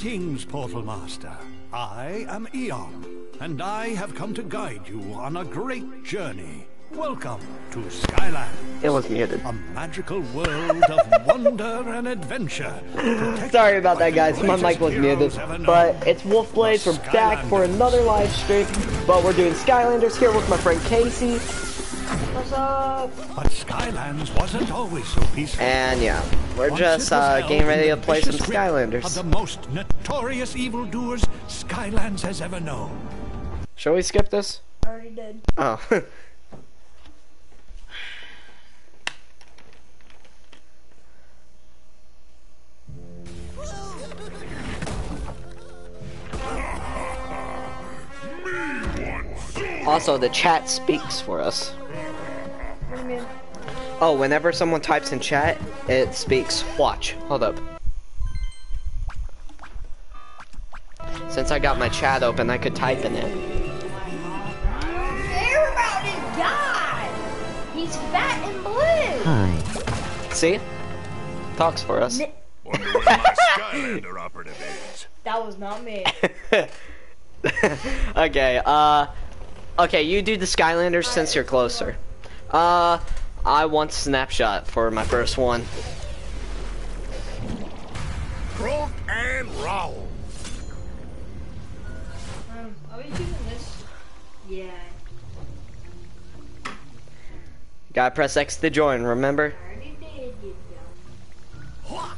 Greetings, Portal Master. I am Eon, and I have come to guide you on a great journey. Welcome to Skyland. It was muted. A magical world of wonder and adventure. Sorry about that, guys. My mic was muted. But it's Wolfblaze. We're back for another live stream. But we're doing Skylanders here with my friend Casey. What's up? But Skylands wasn't always so peaceful. And yeah, we're Once just uh, getting ready to play some vicious grip Of Skylanders. the most notorious evildoers Skylands has ever known. Shall we skip this? Already did. Oh. also, the chat speaks for us. What do you mean? Oh, whenever someone types in chat, it speaks. Watch. Hold up. Since I got my chat open, I could type in it. Care about this guy. He's fat and blue. Hi. See? Talks for us. Ni- Wonder where my Skylander operative is. That was not me. okay, uh... Okay, you do the Skylanders since you're closer. Uh... I want Snapshot for my first one. Croak and Roll. Um, are we doing this? Yeah. Gotta press X to join, remember? I already did, you dumb.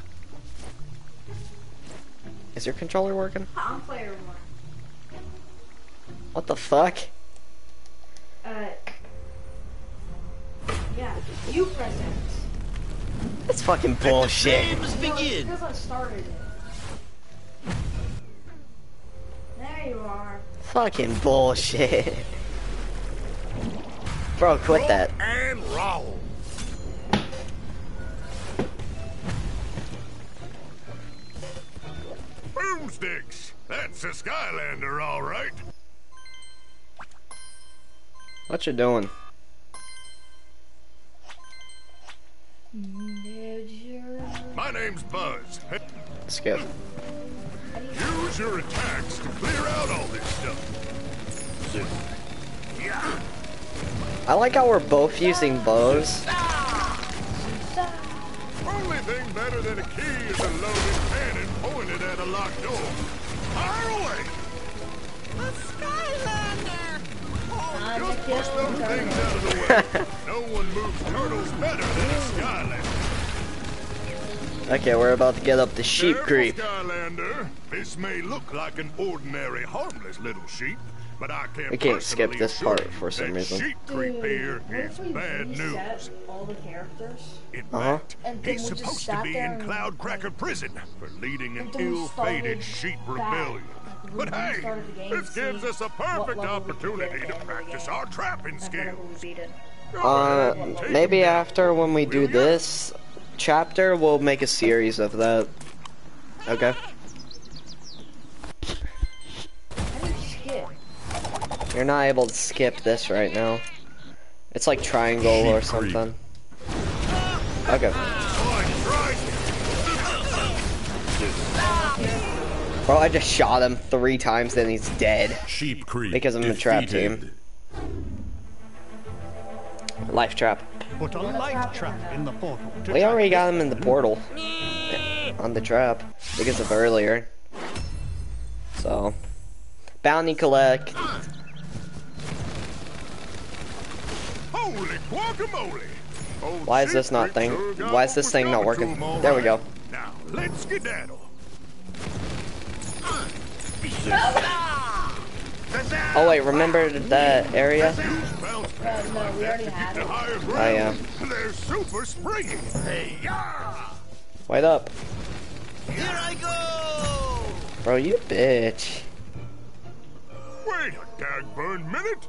Is your controller working? I'm player one. What the fuck? Uh. Yeah, you press X. That's fucking bullshit. No, it's Because I started it. There you are. Fucking bullshit. Bro, quit that. And Roll. Boomsticks. That's a Skylander, all right. What you doing? My name's Buzz. Skip. Use your attacks to clear out all this stuff. Yeah. I like how we're both using bows. Only thing better than a key is a loaded cannon pointed at a locked door. Fire away! I'm Just push those things out of the way. no one moves turtles better than a Skylander. Okay, we're about to get up the sheep Careful, creep. Skylander. This may look like an ordinary, harmless little sheep, but I can't. We can't skip this part for some reason. Sheep creep Dude, here what is if we bad news. all the characters? In uh-huh. fact, And he's supposed to be in and, Cloudcracker like, Prison for leading an and then we ill-fated started sheep back. rebellion. Like, we But hey, the game this gives us a perfect level we could opportunity to at the end of the practice our trapping Like, skills. we beat it. Go Uh, ahead and take maybe after when we do this chapter, we'll make a series of that. Okay. You skip? You're not able to skip this right now. It's like triangle or something. Okay. Bro, I just shot him three times, then he's dead. Sheep Creep. Because I'm the trap team. Life trap. Put a light trap in the portal. We already got him in the portal. On the trap. Because of earlier. So. Bounty collect. Holy guacamole! Why is this not thing? Why is this thing not working? There we go. Now, let's skedaddle. Oh wait, remember that area? Bounce Uh, no, we already had it. Oh. They're super springy. Yeah! Wait up. Here I go! Bro, you bitch. Wait a dagburn minute!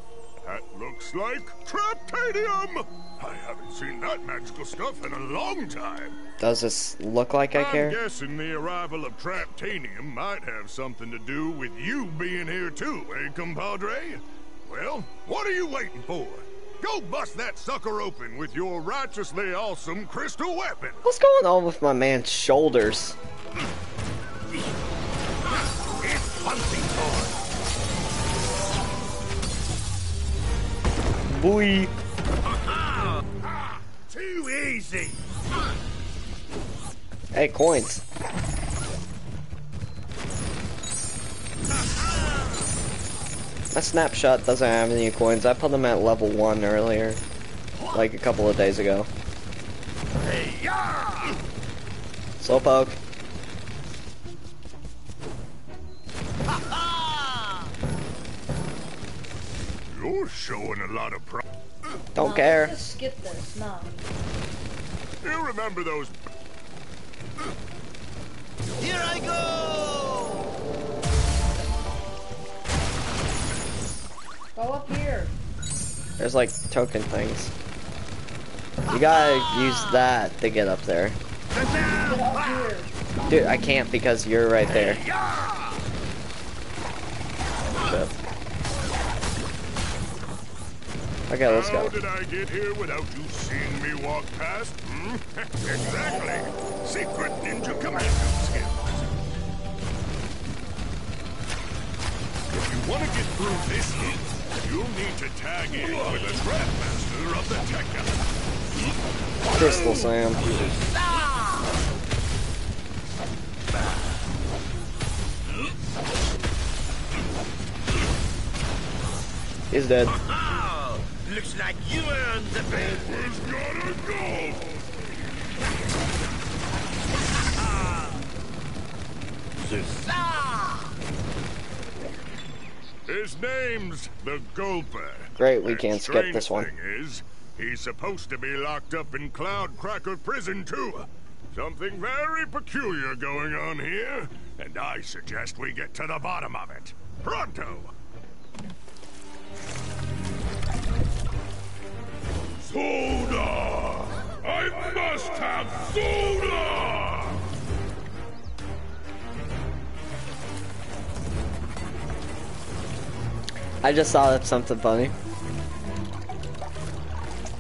Looks like Traptanium! I haven't seen that magical stuff in a long time. Does this look like I care? I'm guessing the arrival of Traptanium might have something to do with you being here too, eh, compadre? Well, what are you waiting for? Go bust that sucker open with your righteously awesome crystal weapon. What's going on with my man's shoulders? Boy. Too easy. Hey, coins. My snapshot doesn't have any coins. I put them at level 1 earlier. Like a couple of days ago. Slowpoke. You're showing a lot of pro. Don't No, care. Just skip this. No. You remember those Here I go! Go up here. There's like token things. You gotta use that to get up there. Get up ah! here. Dude, I can't because you're right there. Okay, let's How go. did I get here without you seeing me walk past? Hmm? exactly. Secret ninja commando skills. If you want to get through this heat, you'll need to tag in with the trap master of the tech element. Crystal Sam. He's dead. Looks like you earned the bed. Who's gotta go? His name's the Gulper. Great, we can't skip this one. Thing is, he's supposed to be locked up in Cloudcracker Prison too. Something very peculiar going on here, and I suggest we get to the bottom of it. Pronto! Soda! I must have soda! I just thought of something funny.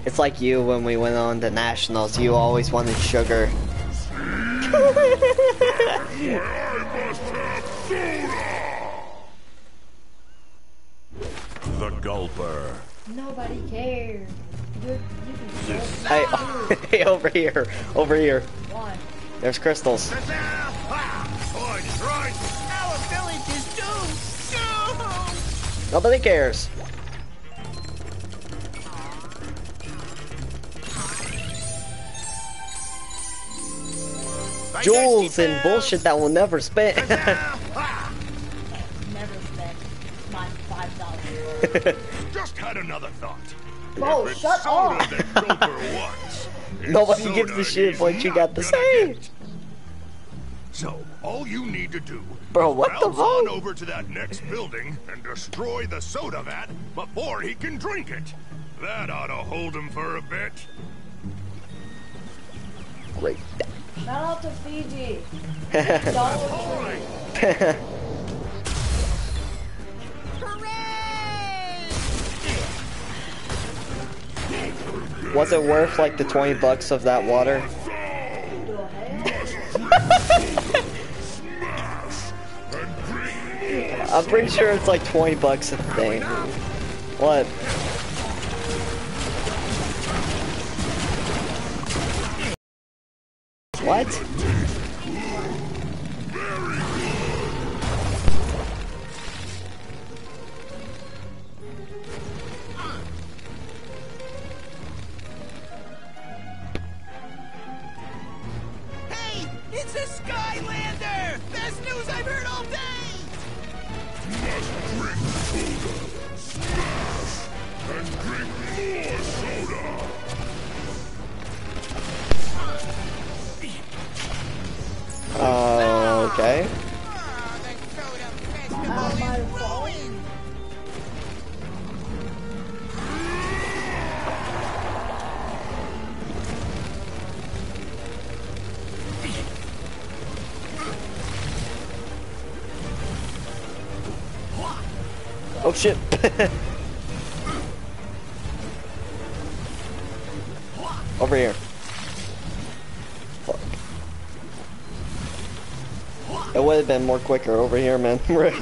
It's like you when we went on the nationals. You always wanted sugar. I must have soda! The Gulper. Nobody cares. You're, you can go Hey, hey, over here, over here. Why? There's crystals. Boys, right! Our village is doomed! No! Nobody cares. Jewels and bullshit that will never spend. Never spent my five dollars. Just had another thought. Bro, If it's shut up. that Gulper wants, it's Nobody gives a shit he's what you got to gonna say. get. So, all you need to do Bro, what the bounce on fuck? over to that next building and destroy the soda vat before he can drink it. That ought to hold him for a bit. Great. Shout out to Fiji. Was it worth like the 20 bucks of that water? I'm pretty sure it's like 20 bucks a thing. What? What? Ruined! Oh shit. Over here. would have been more quicker over here, man. right.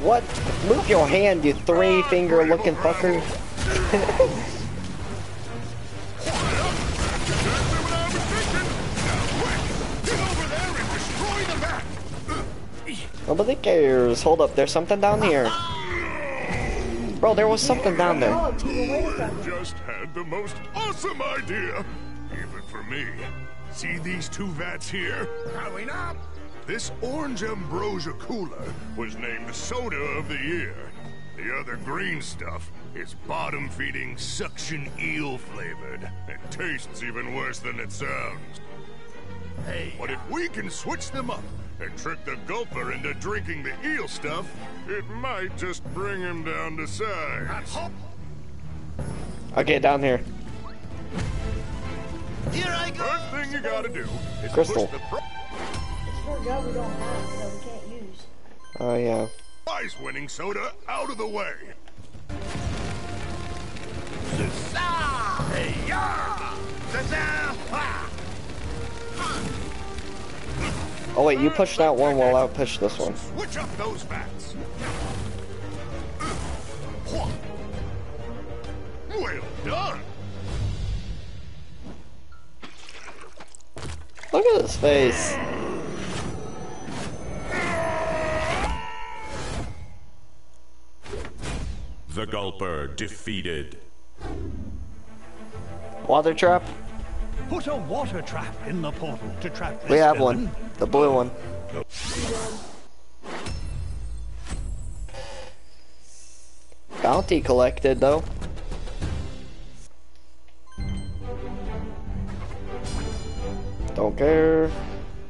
What? Move your hand, you three-finger looking fucker. Nobody cares. Hold up, there's something down here. Bro, there was something down there. To the way from Just had the most awesome idea. Even for me. See these two vats here? Growing up. This orange ambrosia cooler was named the Soda of the Year. The other green stuff is bottom-feeding suction eel flavored. It tastes even worse than it sounds. Hey. But if we can switch them up and trick the gulper into drinking the eel stuff, it might just bring him down to size. Okay, down here. Here I go. First thing you gotta do is Crystal. push the pri- It's for a we don't have, so we can't use. Oh, yeah. prize-winning soda out of the way. Oh, wait, you push that one while I push this one. Switch up those bats. Well done. Look at his face. The Gulper defeated. Water trap? Put a water trap in the portal to trap this We have villain. one. The blue one. Bounty collected, though. Don't care.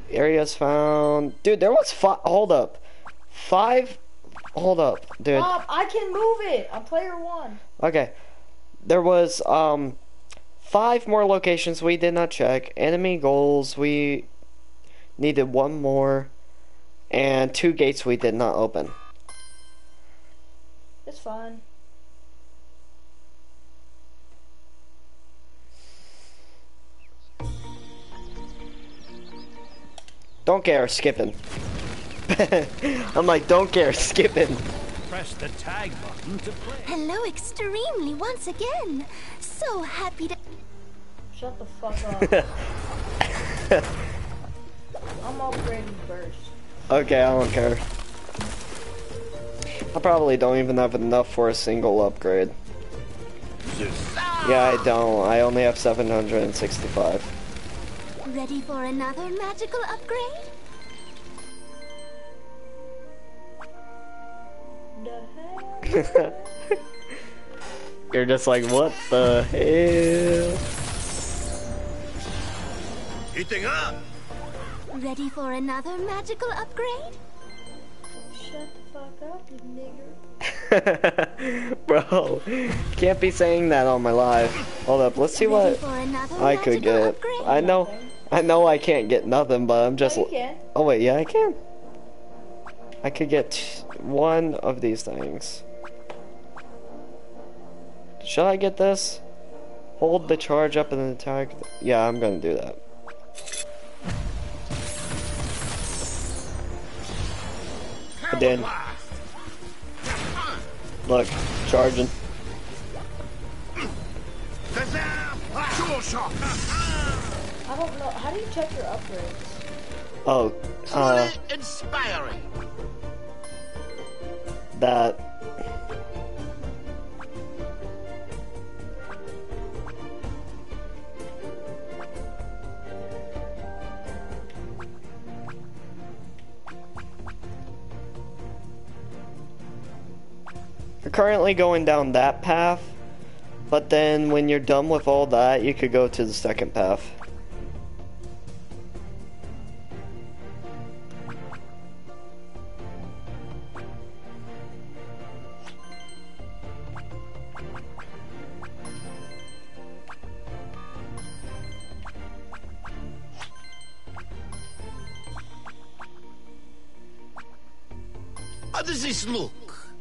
Areas found. Dude, there was five. Hold up. Five. Hold up, dude. Bob, I can move it. I'm player one. Okay. There was um five more locations we did not check. Enemy goals we needed one more and two gates we did not open. It's fine. Don't care, skipping. I'm like, don't care, skipping. Press the tag button to play. Hello, extremely, once again. So happy to. Shut the fuck up. I'm upgrading first. Okay, I don't care. I probably don't even have enough for a single upgrade. Yeah, I don't. I only have 765. Ready for another magical upgrade? The hell? You're just like, what the hell? Heating up. Ready for another magical upgrade? Shut the fuck up, you nigger. Bro, can't be saying that on my live. Hold up, let's see Ready what I could get. upgrade? I know, I know I can't get nothing, but I'm just. Oh, you can. Oh wait, yeah, I can. I could get one of these things. Should I get this? Hold the charge up and then attack. Yeah, I'm gonna do that. I did. Look, charging. Sure shot. I don't know. How do you check your upgrades? Oh, uh, inspiring. that. You're currently going down that path, but then when you're done with all that, you could go to the second path. How does this look?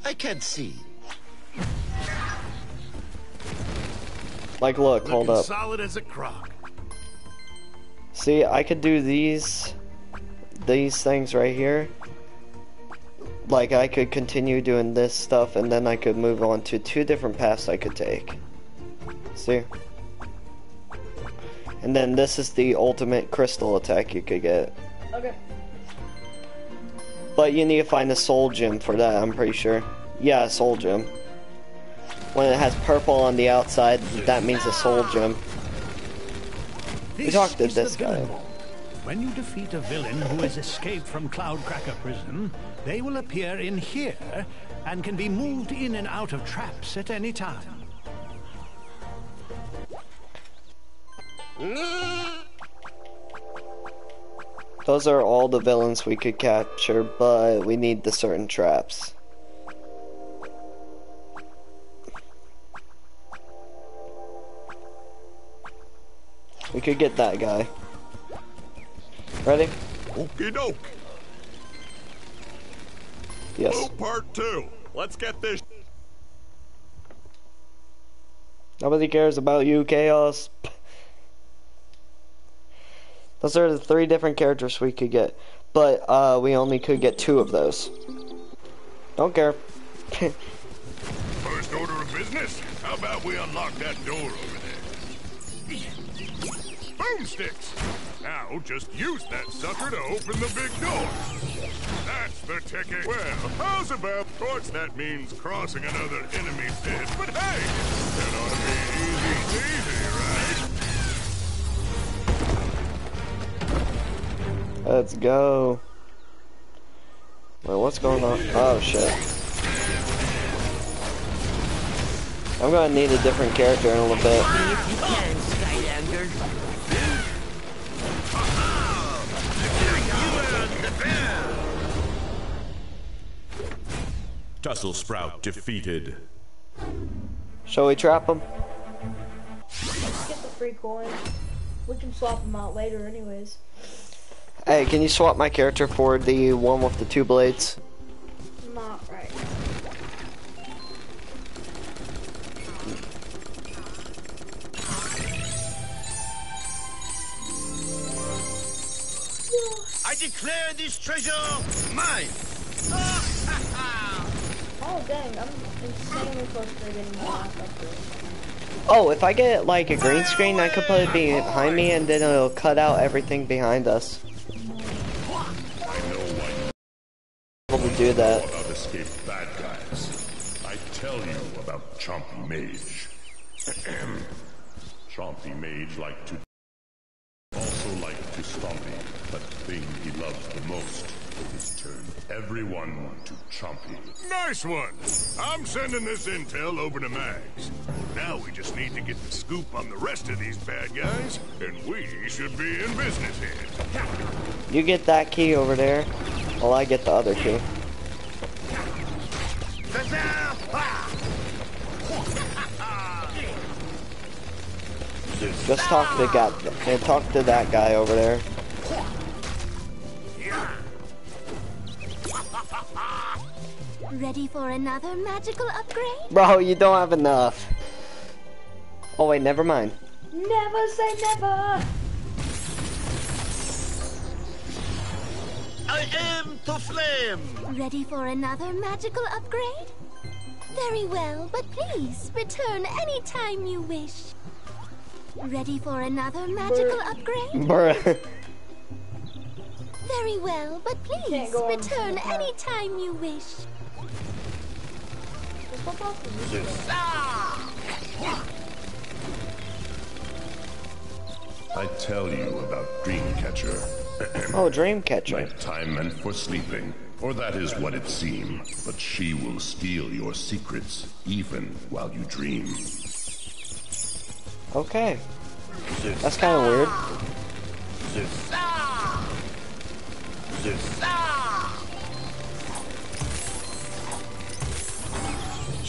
I can't see. Like, look, hold Looking up. Solid as a crock. See, I could do these, these things right here. Like I could continue doing this stuff and then I could move on to two different paths I could take. See? And then this is the ultimate crystal attack you could get. Okay. But you need to find a soul gem for that, I'm pretty sure. Yeah, a soul gem. When it has purple on the outside, that means a soul gem. We talked to this guy. When you defeat a villain who has escaped from Cloudcracker Prison, they will appear in here and can be moved in and out of traps at any time. Those are all the villains we could capture, but we need the certain traps. We could get that guy. Ready? Okie doke. Yes. Part two. Let's get this. Nobody cares about you, Kaos. Those are the three different characters we could get. But uh, we only could get two of those. Don't care. First order of business? How about we unlock that door? Boomsticks! Now just use that sucker to open the big door. That's the ticket. Well, how's about? Of course, that means crossing another enemy pit. But hey, that ought to be easy peasy, right? Let's go. Wait, what's going on? Oh shit. I'm gonna need a different character in a little bit. Tussle Sprout defeated. Shall we trap him? Let's get the free coin. We can swap them out later anyways. Hey, can you swap my character for the one with the two blades? Not right. I declare this treasure mine. Ah! Oh dang, I'm insanely close to getting my last upgrade. Oh, if I get like a green screen, I could put it behind me and then it'll cut out everything behind us. Able to do that. About escaped bad guys. I tell you about Chompy Mage. Chompy Mage like to also like to Stompy, but the thing he loves the most is turn everyone to Chompy. Nice one. I'm sending this intel over to Mags. Now we just need to get the scoop on the rest of these bad guys, and we should be in business here. You get that key over there, while I get the other key. Just talk to the guy and talk to that guy over there. Ready for another magical upgrade? Bro, you don't have enough. Oh wait, never mind. Never say never! I am to flame. Ready for another magical upgrade? Very well, but please return anytime you wish. Ready for another magical upgrade? Bruh. Very well, but please Can't go on return the path. anytime you wish. I tell you about Dreamcatcher. Oh, Dreamcatcher. Nighttime meant for sleeping, or that is what it seemed. But she will steal your secrets, even while you dream. Okay. That's kind of weird.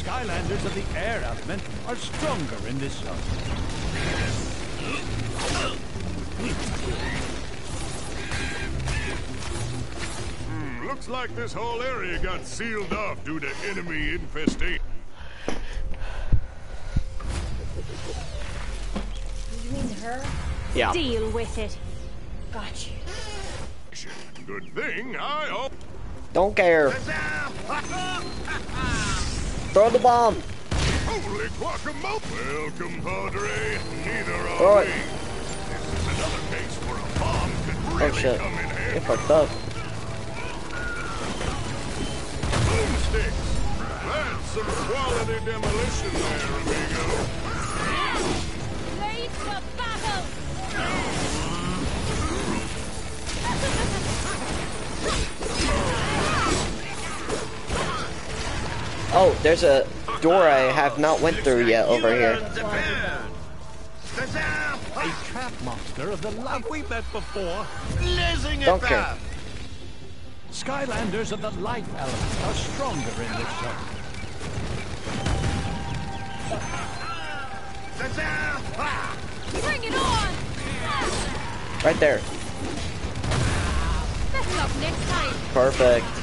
Skylanders of the air element are stronger in this zone. Hmm, looks like this whole area got sealed off due to enemy infestation. You mean her? Yeah. Deal with it. Got you. Good thing I... Oh, Don't care. Throw the bomb. Holy guacamole! Well, compadre, neither are Throw it. we. This is another case where a bomb could Oh shit. come in Get handy. fucked up. Boomsticks! That's some quality demolition there, amigo. Ready for battle! Oh, Oh, there's a door I have not went through yet over here. A trap monster of the light. We met before. Don't care. Skylanders of the light element are stronger in this zone. Bring it on! Right there. Better next time! Perfect.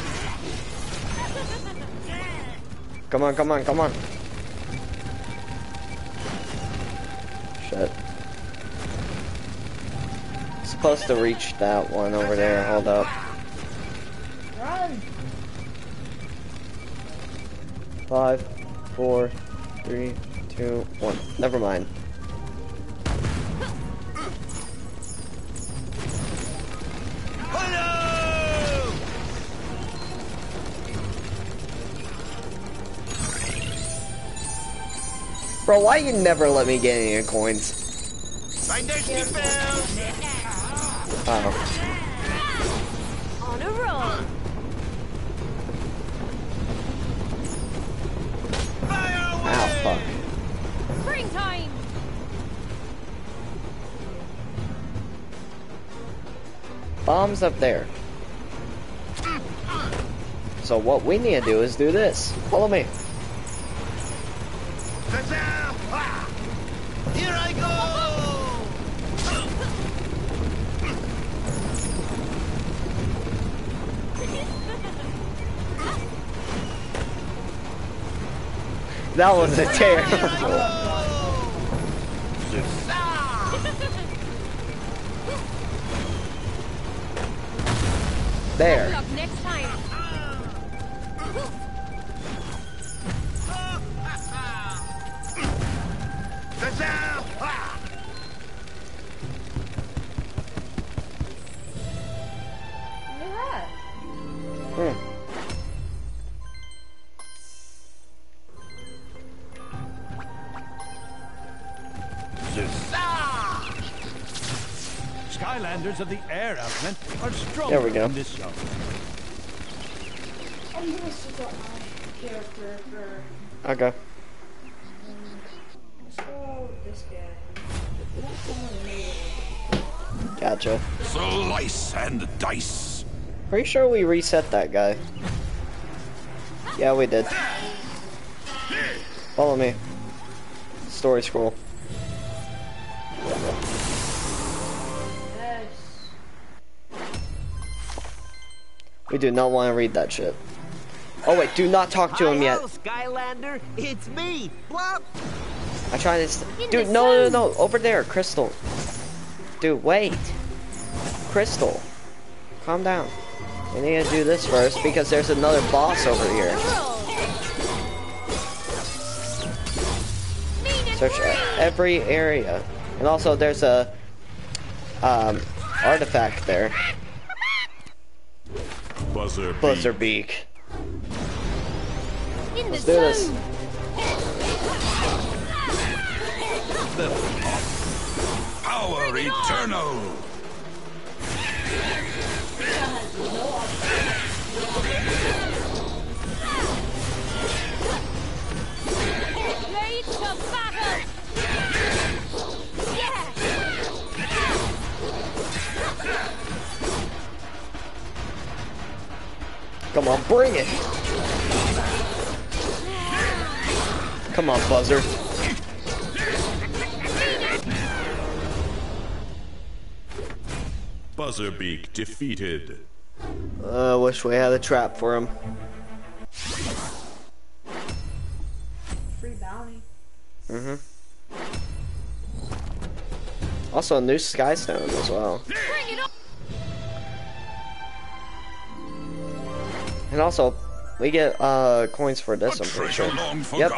Come on, come on, come on. Shit. Supposed to reach that one over there. Hold up. Run! Five, four, three, two, one. Never mind. Bro, why you never let me get any coins? Find Destiny Bell! Oh. On a roll! Ow, fuck. Springtime! Bombs up there. So what we need to do is do this. Follow me. That was a terrible. Better There. Stronger There we go. in this zone. I'm gonna switch up my character for. Okay. Let's go this guy. We want someone new. Gotcha. Slice and dice. Pretty sure we reset that guy. Yeah, we did. Follow me. Story scroll. We do not want to read that shit. Oh wait, do not talk to him yet. Skylander, it's me, Bluff. I try to. Dude, no, no, no, over there, Crystal. Dude, wait. Crystal, calm down. We need to do this first because there's another boss over here. Search every area, and also there's a um artifact there. Buzzer beat. Buzzer beak. In Let's do this. zone! Power eternal. Come on, bring it. Come on, Buzzer. Buzzerbeak defeated. I uh, wish we had a trap for him. Free bounty. Mm-hmm. Also, a new Sky Stone as well. And also, we get uh coins for this. I'm pretty sure. long Yep.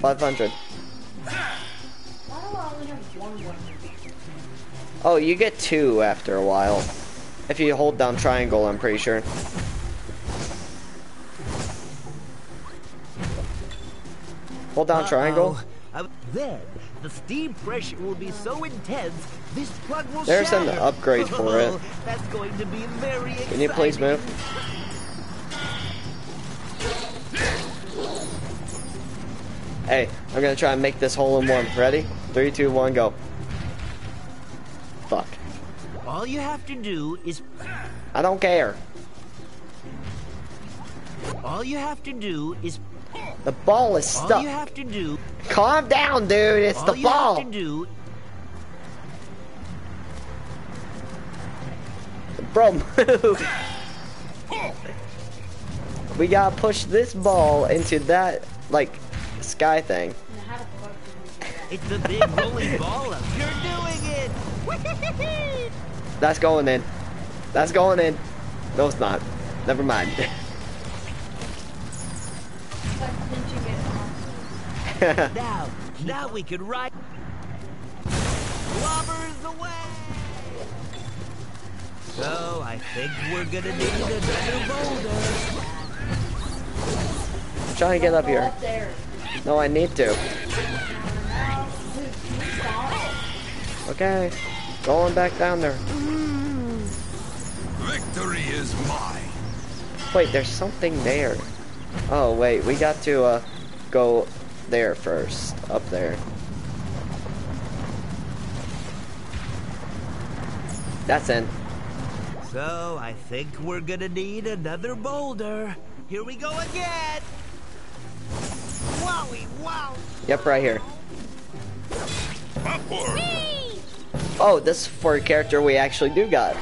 500. Why do I only have one weapon? Oh, you get two after a while. If you hold down triangle, I'm pretty sure. Hold down triangle. Uh, then, the steam pressure will be so intense, this plug will There's an shatter. upgrade for it. That's going to be very exciting. Can you please move? Hey, I'm gonna try and make this hole in one. Ready? Three, two, one, go. Fuck. All you have to do is I don't care. all you have to do is The ball is stuck. all you have to do Calm down, dude. It's all the you ball. have to do Bro, move. we gotta push this ball into that, like, sky thing. And how the fuck did we do that? it's the big rolling ball up. You're doing it. That's going in. That's going in. No, it's not. Never mind. But didn't you get it? now, now we can ride. Lobbers away. So I think we're gonna need another boulder. I'm trying to get up Go here. Up there. No, I need to. Dude, can you stop? Okay. Going back down there. Victory is mine. Wait, there's something there. Oh, wait. We got to, uh, go there first. Up there. That's in. So I think we're gonna need another boulder. Here we go again. Yep, right here. Oh, this is for a character we actually do got. Uh,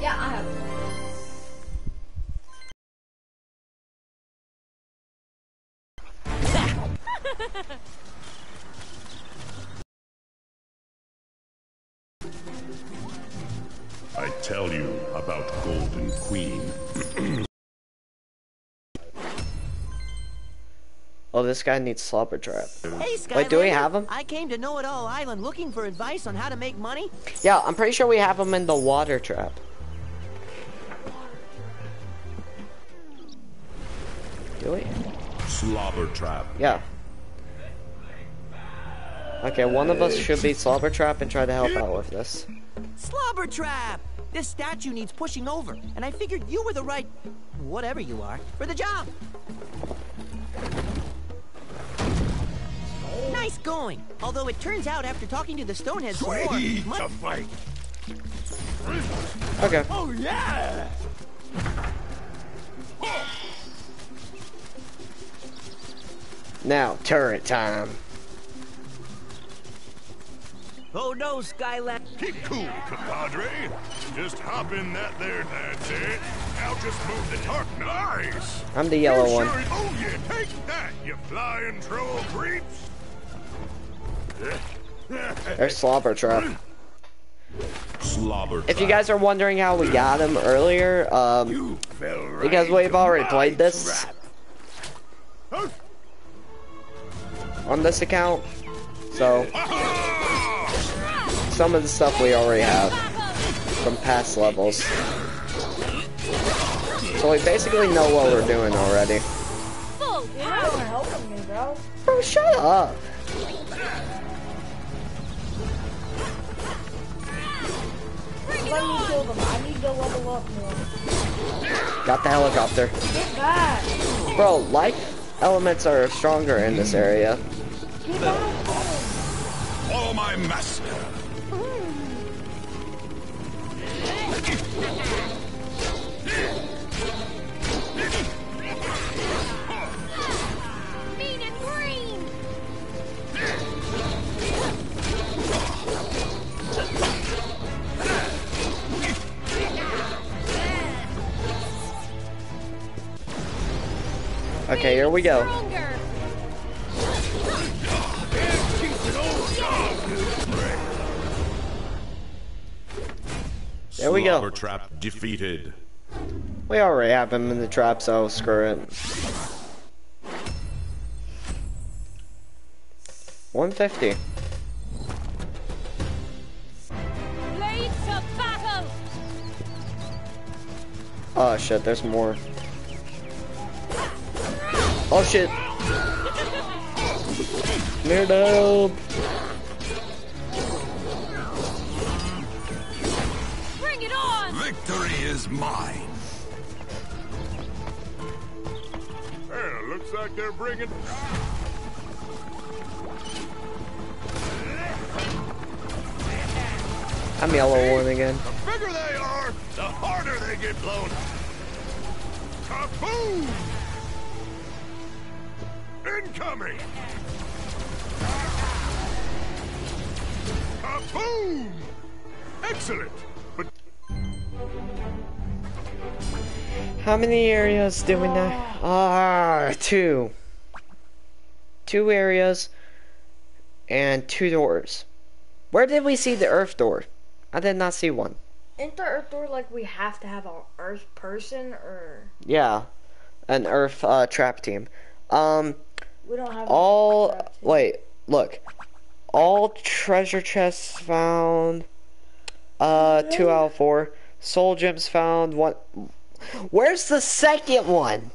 yeah, I have. Oh, this guy needs slobber trap. Hey, Skylander. Wait, do we have him? I came to Know It All Island looking for advice on how to make money. Yeah, I'm pretty sure we have him in the water trap. Do we? Slobber Trap. Yeah. Okay, one of us should be slobber trap and try to help out with this. Slobber trap. This statue needs pushing over, and I figured you were the right, whatever you are, for the job. Nice going. Although it turns out after talking to the Stoneheads some more, Ready my- fight. Okay. Oh yeah! Now, turret time. Oh no, Skyland. Keep cool, compadre. Just hop in that there. That's it. Now just move the tarp. Nice. I'm the yellow You one. sure- Oh yeah, take that, you flying troll creeps. There's slobber trap. Slobber If you guys are wondering how we got him earlier, um, You fell right because we've already played this trap. on this account, so some of the stuff we already have from past levels. So we basically know what we're doing already. Full You're not power. helping me, bro. Bro, shut up. Let me kill them. I need to level up more. Got the helicopter. Get back. Bro, life elements are stronger in this area. Follow my master. Okay, here we go. There we go. Slobber Trap defeated. We already have him in the trap, so screw it. 150. Blades! Oh shit, there's more. Oh shit. Near help. Bring it on! Victory is mine. Yeah, looks like they're bringing... I'm yellow one again. The bigger they are, the harder they get blown. Kaboom! Incoming! Kaboom! Excellent! But How many areas do we know? Ah, two. Two areas and two doors. Where did we see the earth door? I did not see one. Isn't the Earth door like we have to have an Earth person, or Yeah, an earth uh, trap team. Um, we don't have all Earth trap team? wait, look. All treasure chests found. Uh, two out of four. Soul gems found. One. Where's the second one?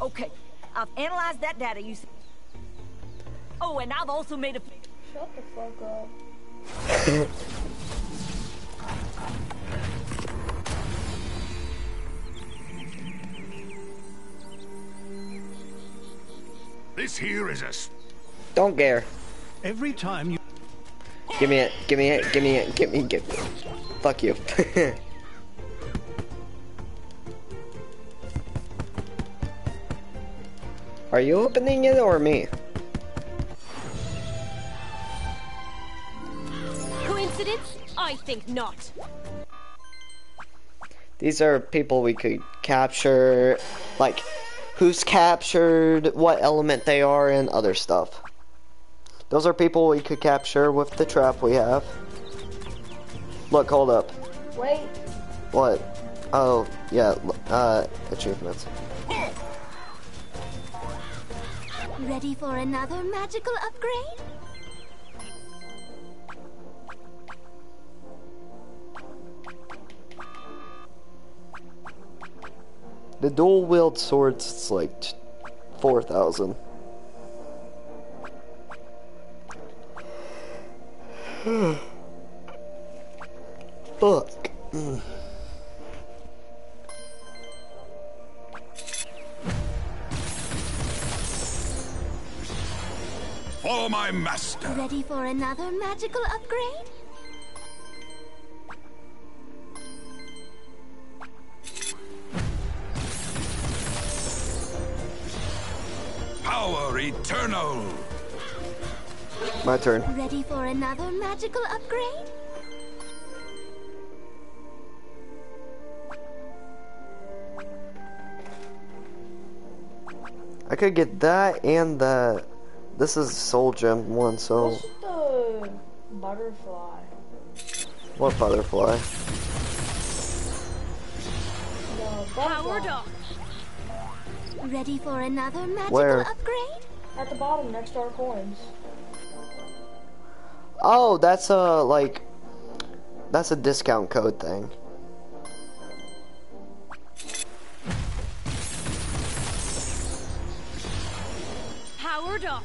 Okay, I've analyzed that data you s- Oh, and I've also made a... Shut the fuck up. this here is a... s- Don't care. Every time you Give me it. Give me it. Give me it. Give me. Give me. Fuck you. Are you opening it or me? Coincidence? I think not. These are people we could capture, like who's captured, what element they are, and other stuff. Those are people we could capture with the trap we have. Look, hold up. Wait, What? Oh, yeah, uh, achievements. Ready for another magical upgrade? The dual wield swords, it's like 4,000. Fuck. Mm. Follow my master. Ready for another magical upgrade? Power eternal. My turn. Ready for another magical upgrade? I could get that and that. This is Soul Gem one, so what's the butterfly? what butterfly? The Powered butterfly. up. Ready for another magical Where? upgrade? At the bottom, next to our coins. Oh, that's a like, that's a discount code thing. Powered up.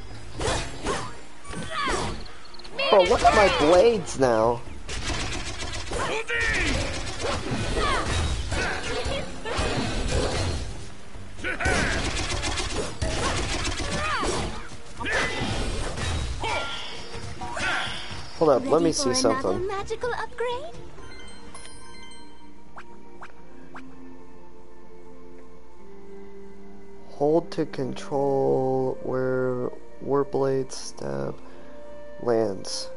Bro, look at my blades now. Hold up, Ready let me see something. magical upgrade? Hold to control where warblade stab lands.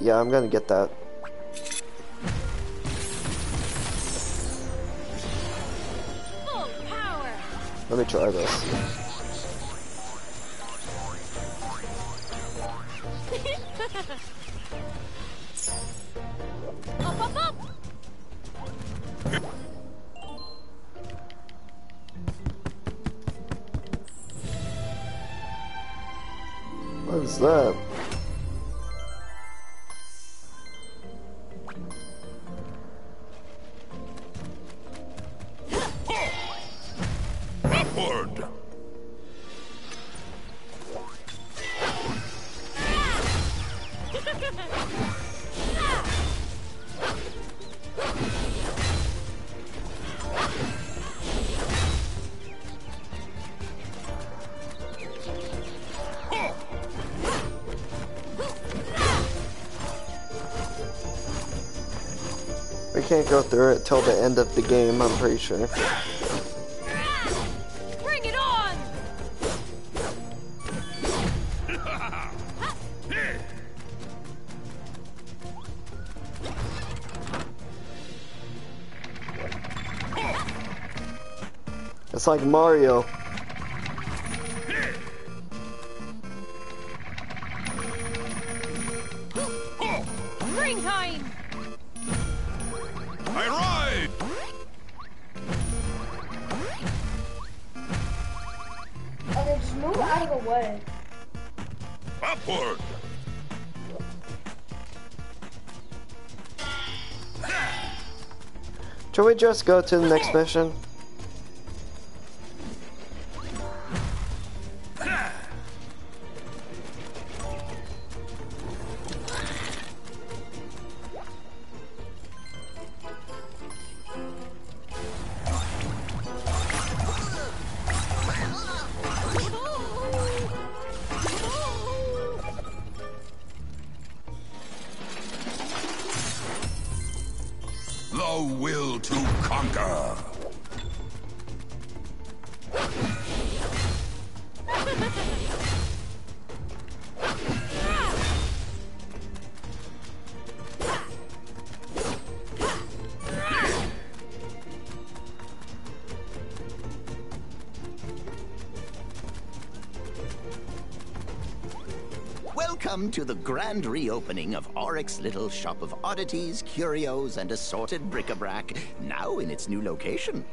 Yeah, I'm gonna get that. Full power. Let me try this. Can't go through it till the end of the game, I'm pretty sure. Bring it on! It's like Mario. Just go to the next mission? To the grand reopening of Auric's little shop of oddities, curios, and assorted bric-a-brac, now in its new location.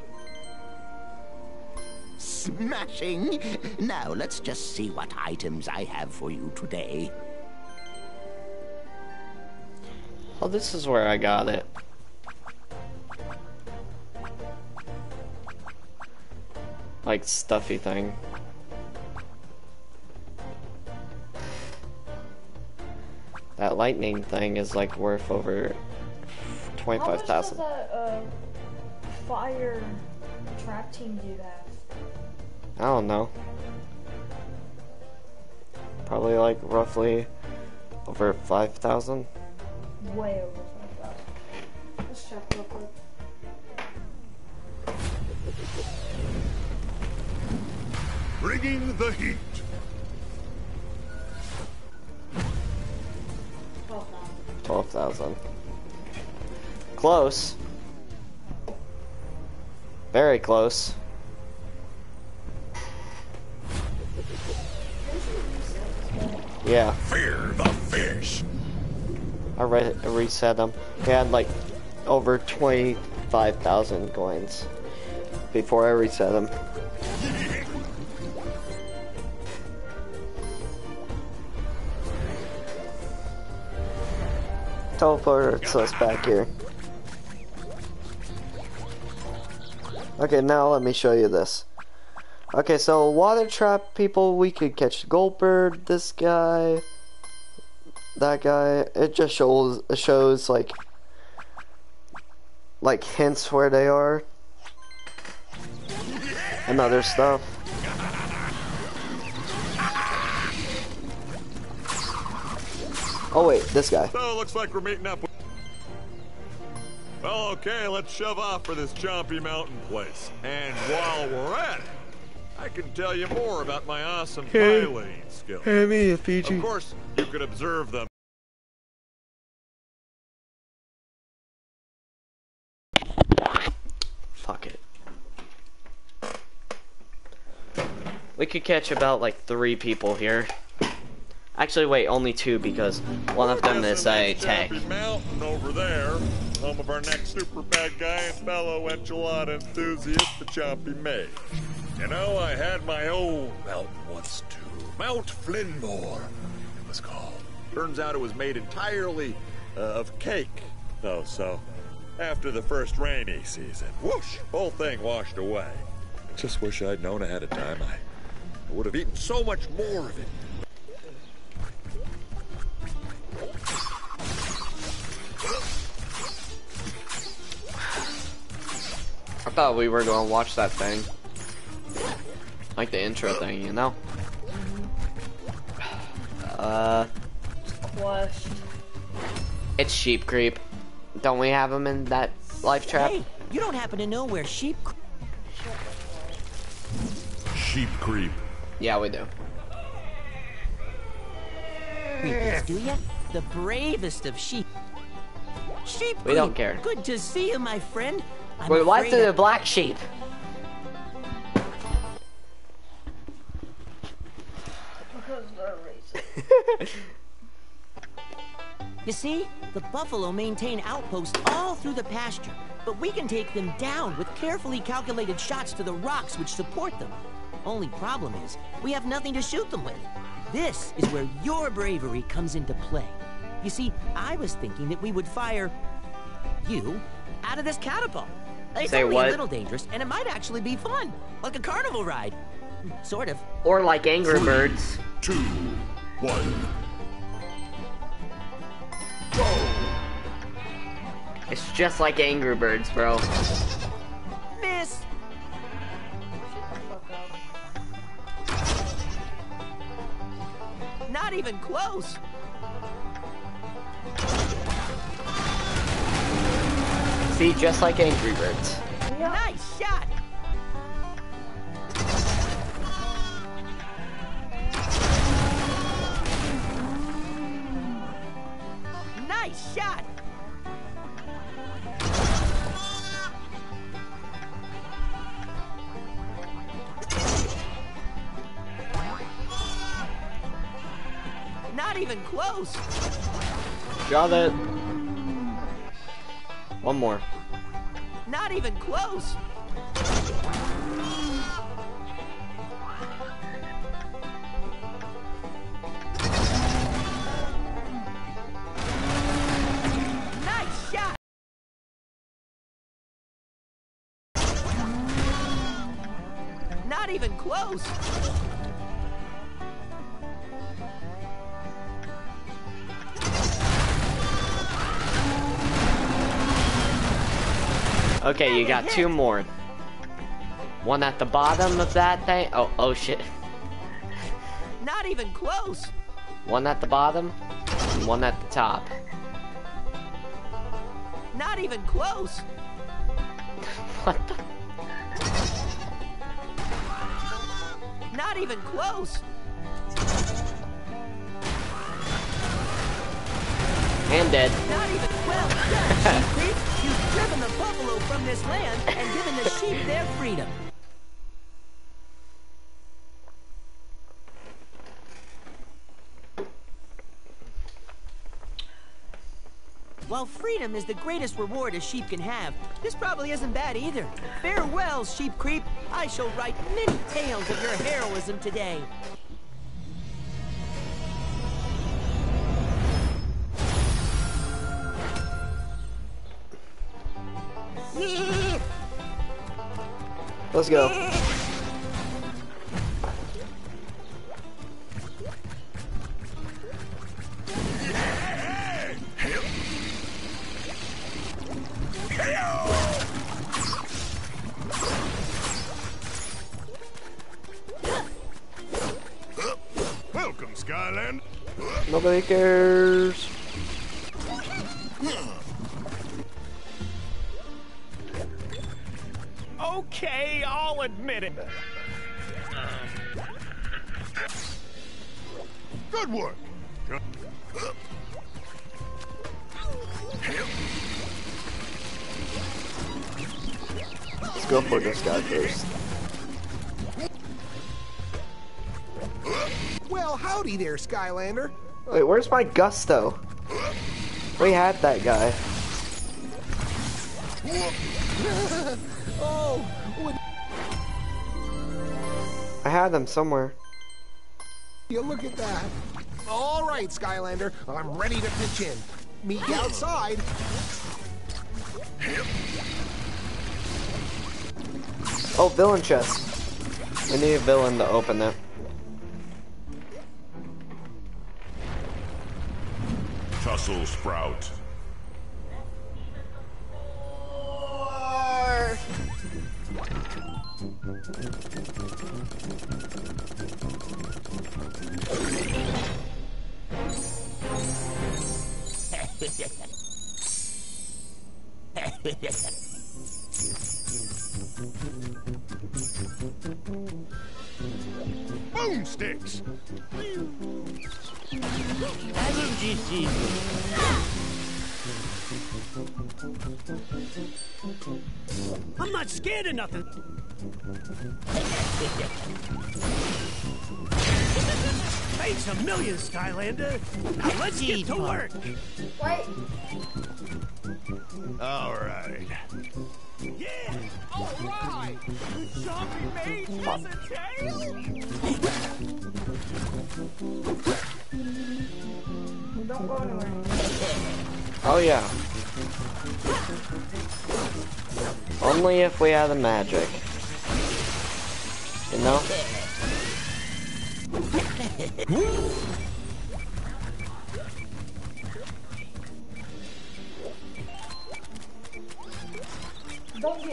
Smashing! Now let's just see what items I have for you today. Oh, this is where I got it. Like stuffy thing. Lightning thing is like worth over How much does thousand. that uh, fire trap team do that? I don't know. Probably like roughly over five thousand. Way over 5,000. Let's check real quick. Bringing the heat. Thousand. Close. Very close. Yeah, Fear the fish! I re reset them. We had like over 25,000 coins before I reset them. Teleports us back here. Okay, now let me show you this. Okay, so water trap people, we could catch Goldbird, this guy, that guy. It just shows it shows like like hints where they are and other stuff. Oh wait, this guy. So looks like we're meeting up with... Well, okay, let's shove off for this chompy mountain place. And while we're at it, I can tell you more about my awesome Hey. piloting skills. Hey, me, Fiji. Of course, you could observe them. Fuck it. We could catch about like three people here. Actually, wait, only two because one of them is a tank. Mountain over there. Home of our next super bad guy and fellow enchilada enthusiast, the Chompy Mage. You know, I had my own mountain once too. Mount Flynnmore. It was called. Turns out it was made entirely uh, of cake, though, so after the first rainy season, whoosh, whole thing washed away. Just wish I'd known ahead of time. I, I would have eaten so much more of it. I thought we were going to watch that thing. Like the intro thing, you know? Uh, Quest. it's Sheep Creep. Don't we have him in that life trap? Hey, you don't happen to know where sheep creep. Sheep creep. Yeah, we do. creep do ya? The bravest of sheep. Sheep We don't care. Good to see you, my friend. I'm We're left afraid to I- the black sheep. You see, the buffalo maintain outposts all through the pasture, but we can take them down with carefully calculated shots to the rocks which support them. Only problem is, we have nothing to shoot them with. This is where your bravery comes into play. You see, I was thinking that we would fire you out of this catapult. It's Say only what? a little dangerous, and it might actually be fun, like a carnival ride. Sort of. Or like Angry Birds. Two, one. It's just like Angry Birds, bro. Miss! Not even close. See, just like Angry Birds. Nice shot. Nice shot. Not even close. Got it. One more. Not even close. Nice shot. Not even close. Okay, you got two more. One at the bottom of that thing. Oh, oh shit. Not even close. One at the bottom, and one at the top. Not even close. What the? Not even close. And dead. Not even well done, sheep creep. You've driven the buffalo from this land and given the sheep their freedom. While freedom is the greatest reward a sheep can have, this probably isn't bad either. Farewell, sheep creep. I shall write many tales of your heroism today. Let's go. Welcome, Skyland. Nobody cares. Okay, I'll admit it. Good work. Let's go for this guy first. Well, howdy there, Skylander. Wait, where's my gusto? We had that guy. had them somewhere. you look at that? All right, Skylander. I'm ready to pitch in. Meet you outside. Oh, villain chest. We need a villain to open that. Tussle Sprout. Million, Skylander. Uh, now let's get to work. Wait. All right. Yeah. All right. The zombie mage has a tail. Don't go anywhere. Oh yeah. Only if we have the magic. You know?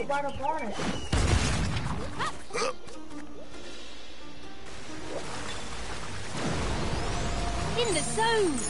Right up on it. In the zone.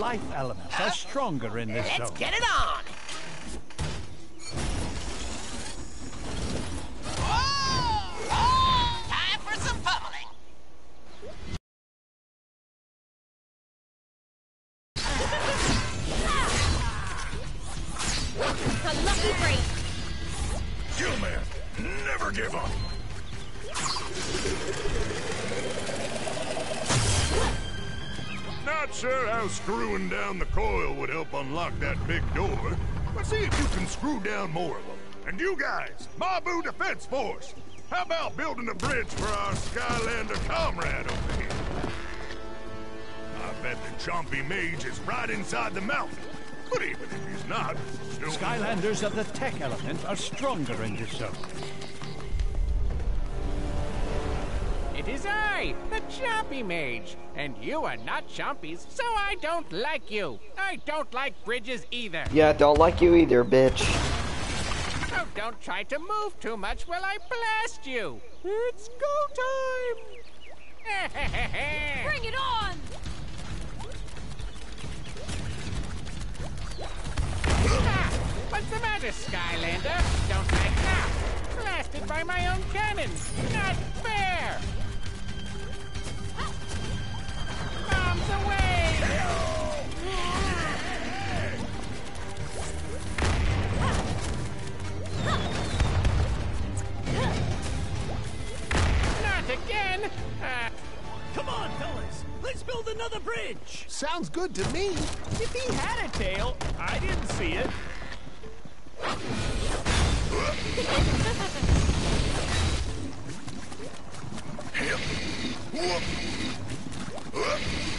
Life elements are stronger in this Let's zone. get it on. That big door, but see if you can screw down more of them. And you guys, Mabu Defense Force, how about building a bridge for our Skylander comrade over here? I bet the Chompy Mage is right inside the mountain, but even if he's not. Skylanders of the tech element are stronger in this zone. It is I, the Chompy Mage, and you are not chompies, so I don't like you. I don't like bridges either. Yeah, don't like you either, bitch. So don't try to move too much while I blast you. It's go time. Bring it on! Ah, What's the matter, Skylander? Don't like that? Blasted by my own cannon. Not fair. Sounds good to me. If he had a tail, I didn't see it.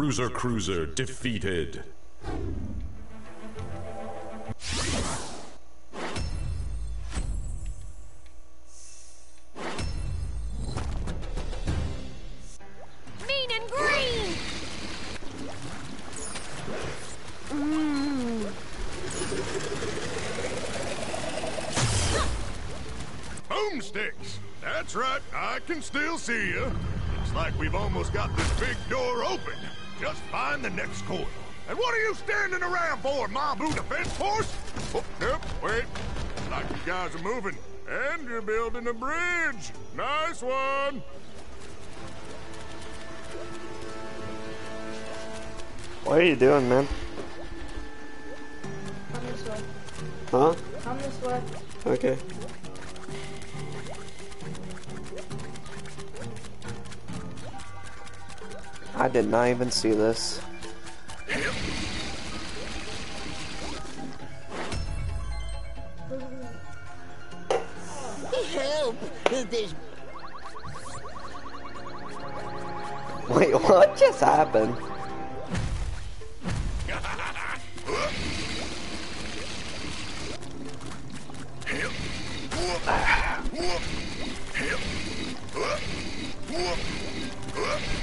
Bruiser Cruiser defeated. Mean and green! Boomsticks! That's right, I can still see you. Looks like we've almost got this big door open. Just find the next coil. And what are you standing around for, Mabu Defense Force? Oh, nope, wait. Like you guys are moving. And you're building a bridge. Nice one. What are you doing, man? Come this way. Huh? Come this way. Okay. I did not even see this. Help! There's Wait, what just happened?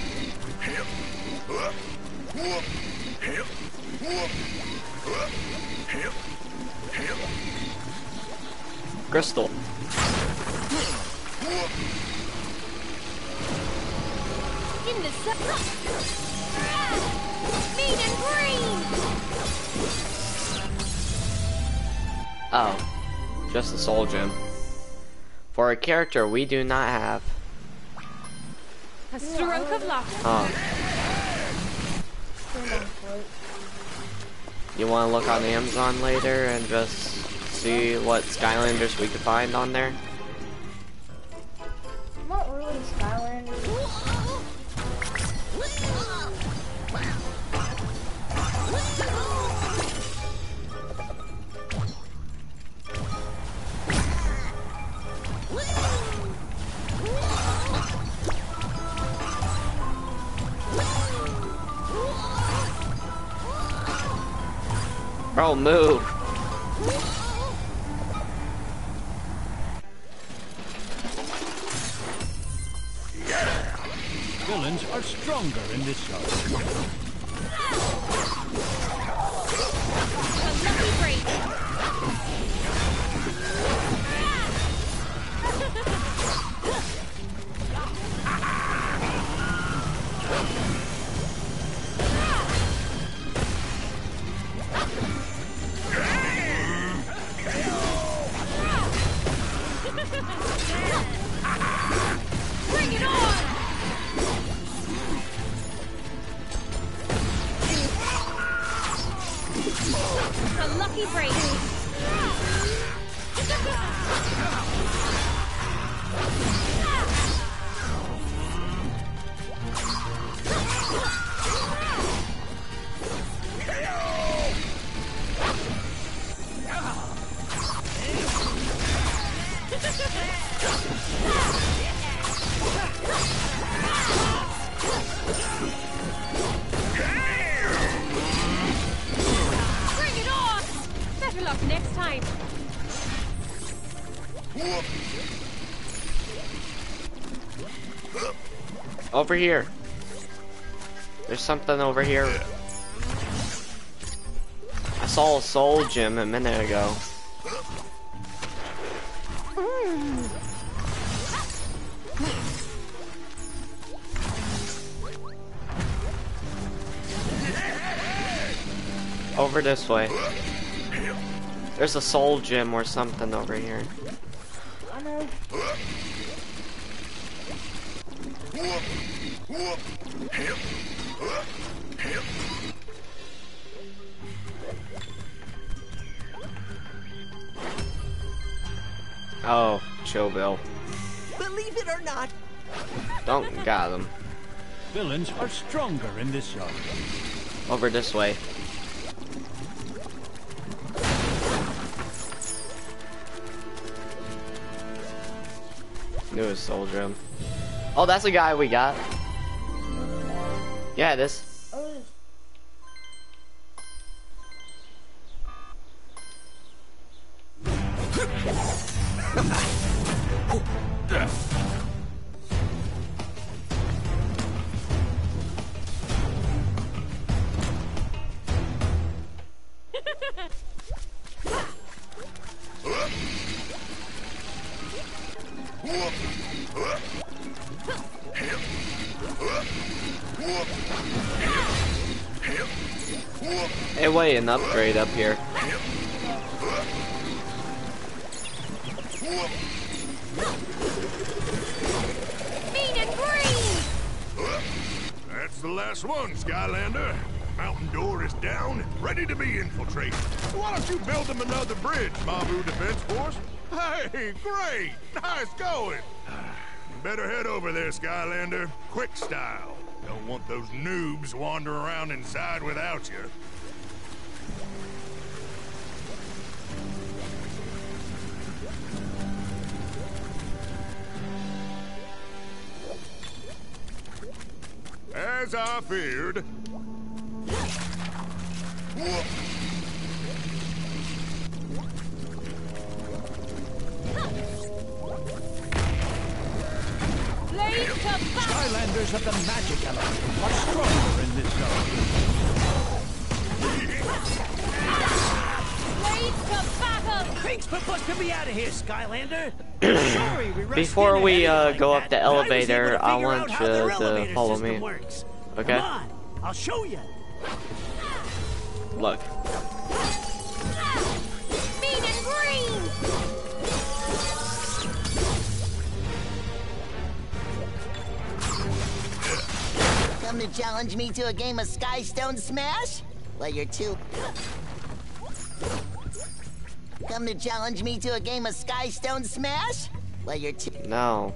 Crystal. In the sun. Ah! Ah! Mean and green! Oh, just the soul gem. For a character we do not have. A stroke of luck. Huh. You want to look on Amazon later and just see what Skylanders we could find on there? Not really Skylanders. Bro, move. Villains are stronger in this yard. Over here. There's something over here. I saw a soul gem a minute ago. Over this way. There's a soul gem or something over here. I know. Oh, chill, Bill. Believe it or not, Don't got them. Villains are stronger in this yard. Over this way. Newest soul gem. Oh, that's the guy we got. Yeah, this. An upgrade up here. Mean and green! That's the last one, Skylander. Mountain door is down, ready to be infiltrated. Why don't you build them another bridge, Mabu Defense Force? Hey, great! Nice going! Better head over there, Skylander. Quick style. Don't want those noobs wandering around inside without you. As I feared. Blade to battle! Skylanders of the magic element are stronger in this zone. Thanks for busting me out of here, Skylander. Sorry, we Before we uh, go that, up the but I elevator, I want you to follow me. Works. Okay? Come on, I'll show you. Look. Mean and green! Come to challenge me to a game of Skystone Smash? Well, you're too... Come to challenge me to a game of Skystone Smash? Well, you're too... No.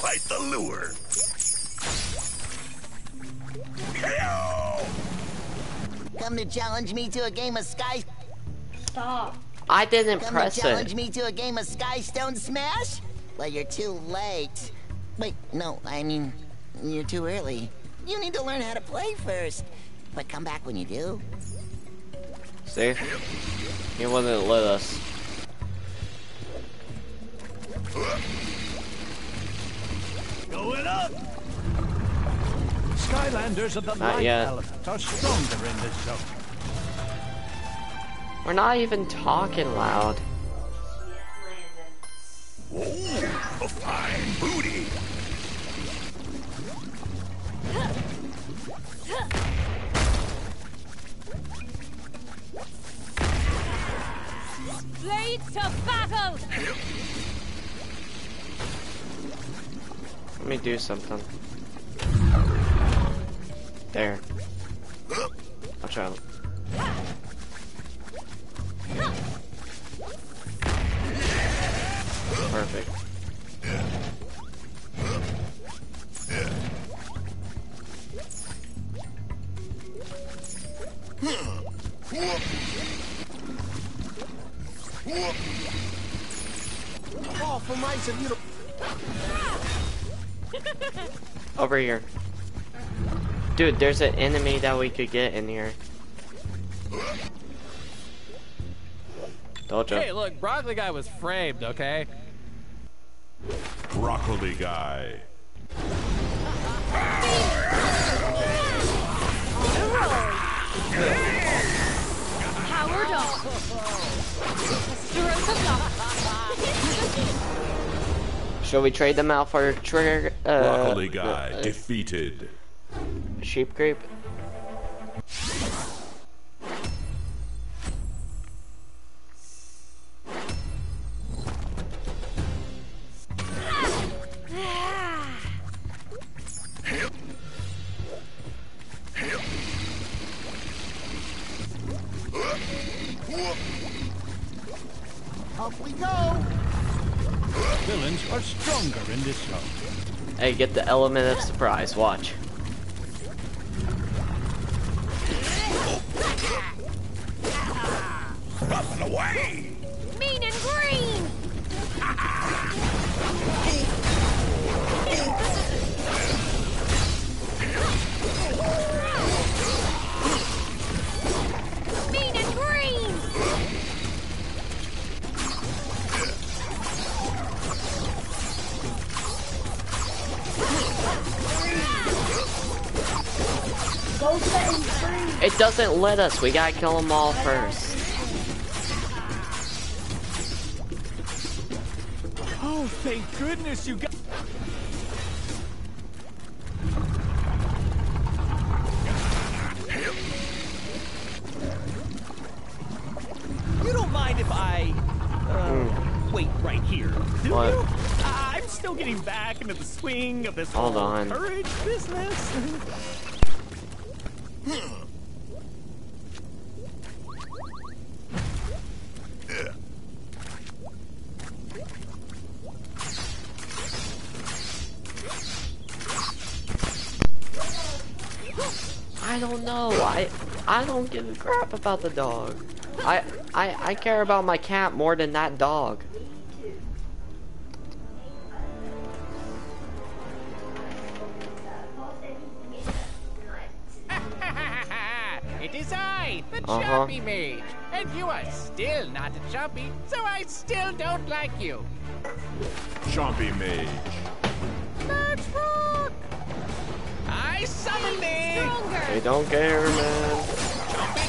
Quite the lure. Come to challenge me to a game of Sky... Stop. I didn't Come press to challenge it. me to a game of Skystone Smash? Well, you're too late. Wait, no, I mean, you're too early. You need to learn how to play first. But come back when you do. See? He wouldn't let us. Going up. Skylanders of the Not light yet. element are stronger in this zone. We're not even talking loud. Whoa, a fine booty. Blade to battle! Let me do something. There. Watch out. Perfect. All for mice and uniforms. Over here. Dude, there's an enemy that we could get in here. Told ya. Hey, look, Broccoli Guy was framed, okay? Broccoli guy. Powered up! Stroke of luck! Shall we trade them out for trigger? Uh, Broccoli guy uh, defeated. sheep creep. Element of surprise. Watch. It doesn't let us. We gotta kill them all first. Oh, thank goodness you got. You don't mind if I uh, wait right here, do. What? you? I'm still getting back into the swing of this Hold whole on. courage business. I don't know. I I don't give a crap about the dog. I I I care about my cat more than that dog. it is I, the Uh-huh. Chompy Mage. And you are still not a Chompy, so I still don't like you. Chompy Mage. Let's rock! I summon thee! They don't care, man.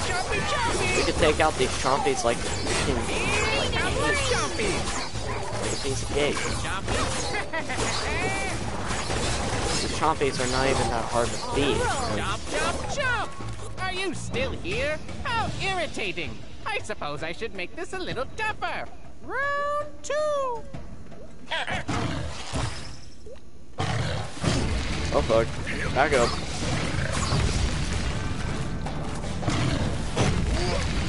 Chompy, chompy, We could take out these chompies like fucking Here chompies! like a piece of cake. Chompies! The chompies are not even that hard to beat. Chomp, chomp, chomp! Are you still here? How irritating! I suppose I should make this a little tougher. Round two! Oh fuck. Back up. Whoa.